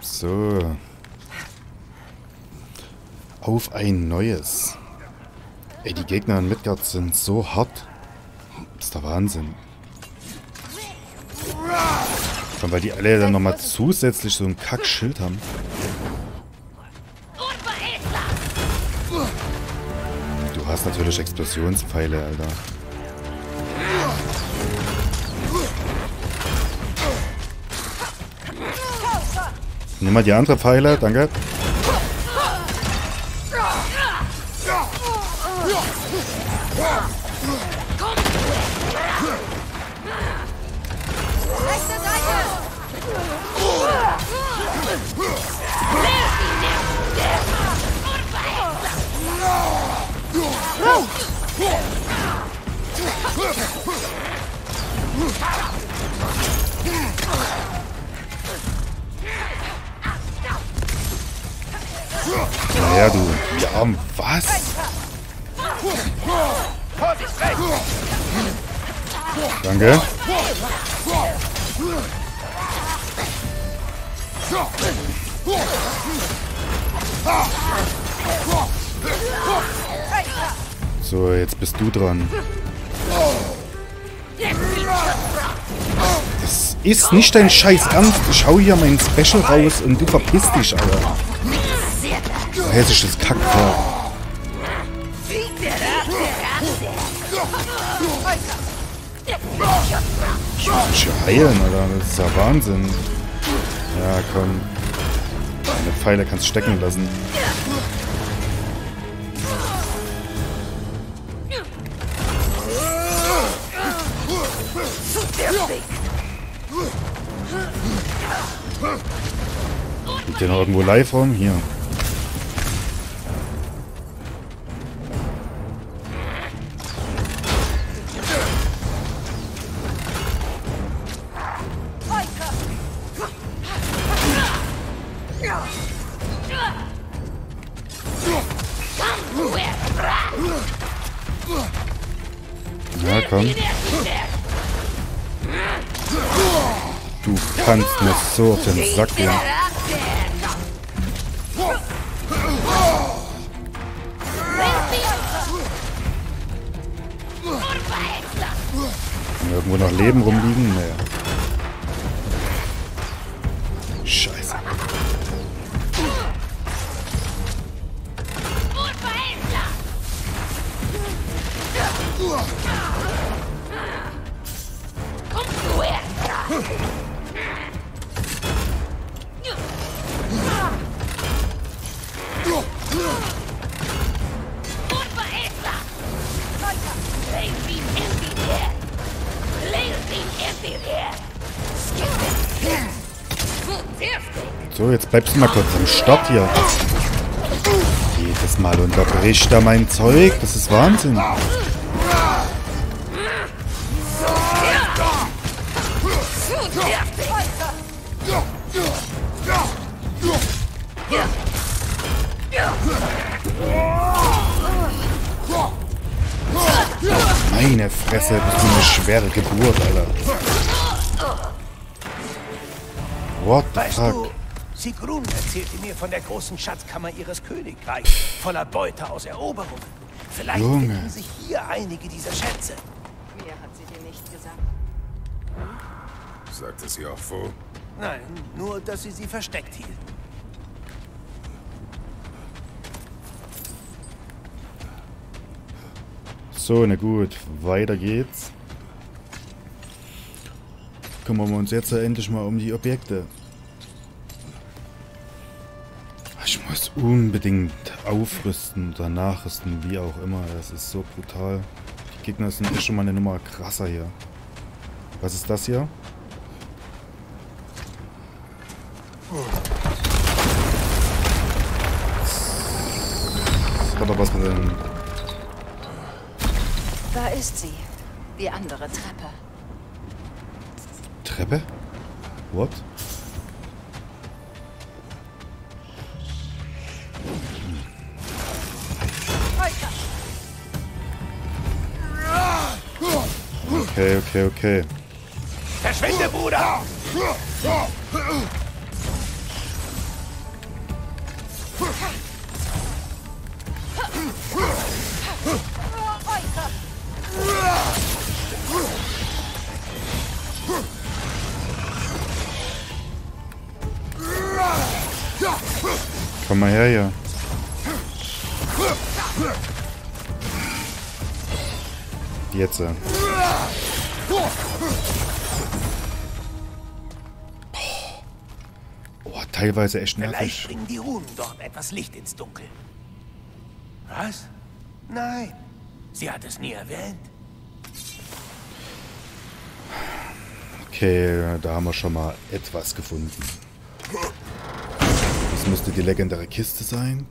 So. Auf ein neues. Ey, die Gegner in Midgard sind so hart. Das ist der Wahnsinn. Und weil die alle dann nochmal zusätzlich so ein Kackschild haben. Du hast natürlich Explosionspfeile, Alter. Nimm mal die andere Pfeile, danke. Danke. So, jetzt bist du dran. Das ist nicht dein Scheiß Ernst. Ich hau hier mein Special raus und du verpisst dich, Alter. Hessisches Kackkorb. Ich muss mich heilen, Alter. Das ist ja Wahnsinn. Ja, komm. Deine Pfeile kannst stecken lassen. Liegt der noch irgendwo live rum? Hier. Na komm. Du kannst mir so auf den Sack gehen. Irgendwo noch Leben rumliegen? Naja. Scheiße. So, jetzt bleibst du mal kurz am Start hier. Jedes Mal unterbricht er mein Zeug. Das ist Wahnsinn. Meine Fresse, das ist eine schwere Geburt, Alter. What the Weißt fuck? Sigrun erzählte mir von der großen Schatzkammer ihres Königreichs, voller Beute aus Eroberungen. Vielleicht Junge. finden sich hier einige dieser Schätze. Mir hat sie dir nicht gesagt. Sagte sie auch wo? Nein, nur, dass sie sie versteckt hielten. So, na gut. Weiter geht's. Kümmern wir uns jetzt endlich mal um die Objekte. Muss unbedingt aufrüsten oder nachrüsten, wie auch immer. Das ist so brutal. Die Gegner sind schon mal eine Nummer krasser hier. Was ist das hier? Hat doch was mit dem Da ist sie. Die andere Treppe. Treppe? What? Okay, okay, okay. Verschwinde, Bruder! Komm mal her ja. Jetzt. Oh, teilweise echt Vielleicht nervig. bringen die Runen dort etwas Licht ins Dunkel. Was? Nein. Sie hat es nie erwähnt. Okay, da haben wir schon mal etwas gefunden. Das müsste die legendäre Kiste sein.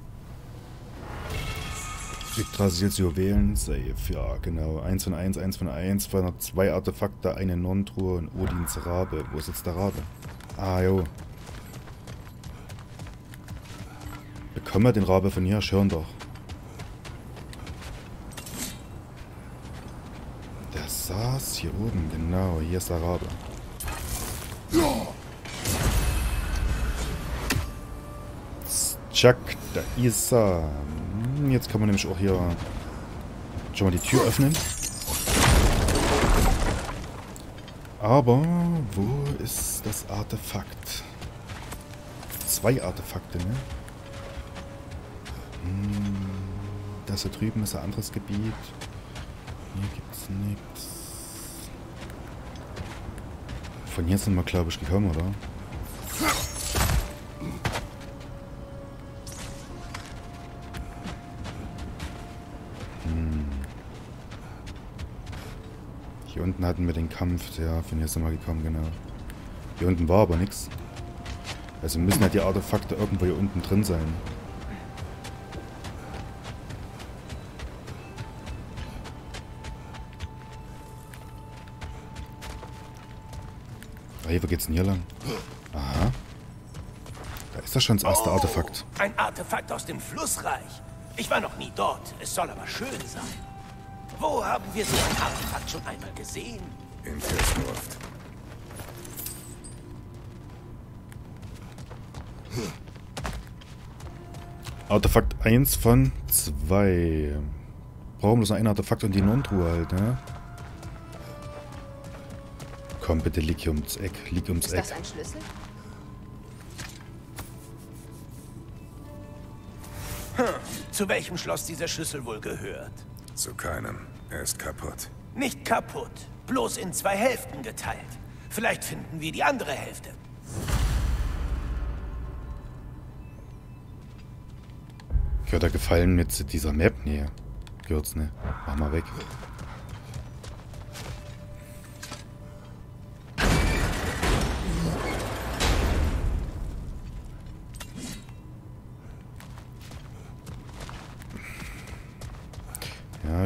Yggdrasils Juwelen, Safe, ja genau. 1 von 1, 1 von 1, 202 Artefakte, eine Non-Truhe und Odins Rabe. Wo ist jetzt der Rabe? Ah, jo. Bekommen wir den Rabe von hier? Schön doch. Der saß hier oben, genau. Hier ist der Rabe. Chuck, da ist er. Hm, Jetzt kann man nämlich auch hier schon mal die Tür öffnen. Aber wo ist das Artefakt? Zwei Artefakte, ne? Hm, das da drüben ist ein anderes Gebiet. Hier gibt's nichts. Von hier sind wir, glaube ich, gekommen, oder? Hier unten hatten wir den Kampf, ja, von hier sind wir gekommen, genau. Hier unten war aber nichts. Also müssen ja die Artefakte irgendwo hier unten drin sein. Hey, wo geht's denn hier lang? Aha. Da ist doch schon das erste Artefakt. Ein Artefakt aus dem Flussreich. Ich war noch nie dort. Es soll aber schön sein. Wo haben wir so ein Artefakt schon einmal gesehen? In Fürstenruft. Artefakt 1 von 2. Brauchen bloß noch ein Artefakt und die Non-Truhe halt, ne? Komm bitte, lieg hier ums Eck. Lieg ums Ist Eck. das ein Schlüssel? Zu welchem Schloss dieser Schlüssel wohl gehört? Zu keinem. Er ist kaputt. Nicht kaputt, bloß in zwei Hälften geteilt. Vielleicht finden wir die andere Hälfte. Gehört er gefallen mit dieser Map? Nee. Gehört's ne. Mach mal weg.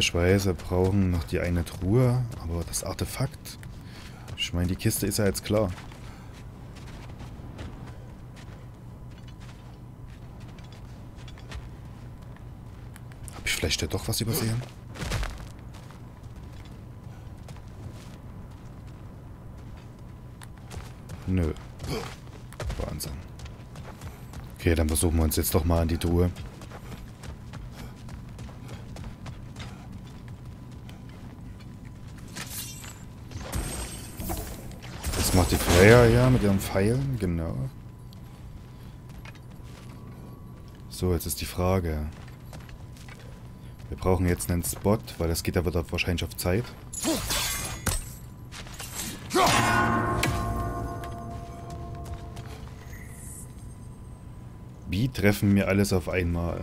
Ich weiß, wir brauchen noch die eine Truhe, aber das Artefakt. Ich meine, die Kiste ist ja jetzt klar. Hab ich vielleicht ja doch was übersehen? Nö. Wahnsinn. Okay, dann versuchen wir uns jetzt doch mal an die Truhe. Freya ja mit ihren Pfeilen, genau. So, jetzt ist die Frage. Wir brauchen jetzt einen Spot, weil das geht ja wahrscheinlich auf Zeit. Wie treffen wir alles auf einmal?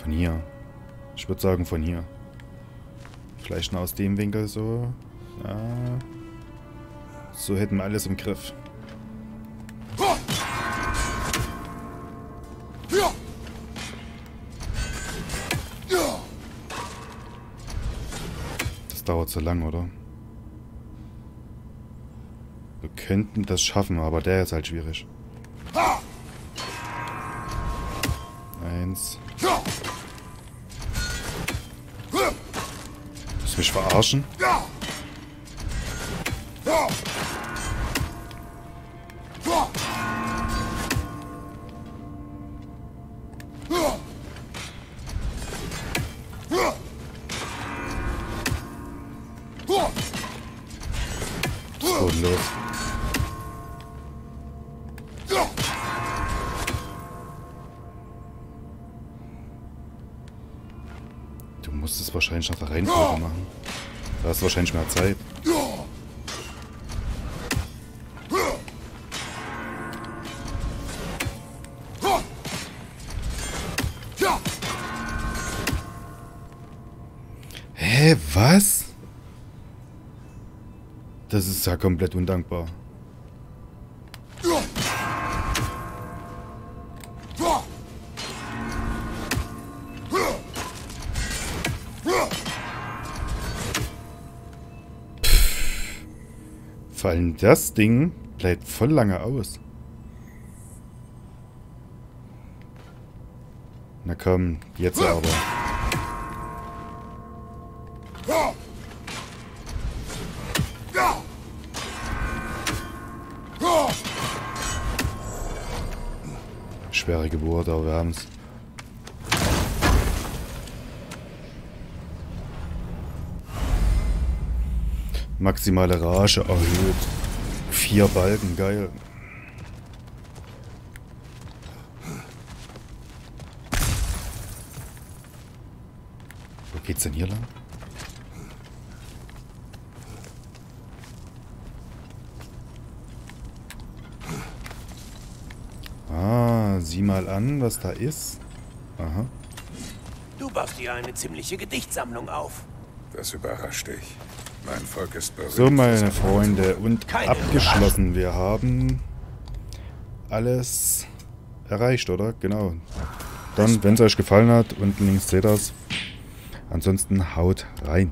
Von hier. Ich würde sagen von hier. Vielleicht nur aus dem Winkel so. Ja. So hätten wir alles im Griff. Das dauert so lang, oder? Wir könnten das schaffen, aber der ist halt schwierig. Eins. Du mich verarschen? Was müsstest wahrscheinlich nach der Reihenfolge machen. Da hast du wahrscheinlich mehr Zeit. Hä, was? Das ist ja komplett undankbar. Das Ding bleibt voll lange aus. Na komm, jetzt aber. Schwere Geburt, aber wir haben's. Maximale Rage erhöht. Vier Balken, geil. Wo geht's denn hier lang? Ah, sieh mal an, was da ist. Aha. Du baust dir eine ziemliche Gedichtsammlung auf. Das überrascht dich. Mein Volk ist berühmt. So, meine Freunde, und Keine abgeschlossen. Wir haben alles erreicht, oder? Genau. Dann, wenn es euch gefallen hat, unten links seht ihr es. Ansonsten haut rein.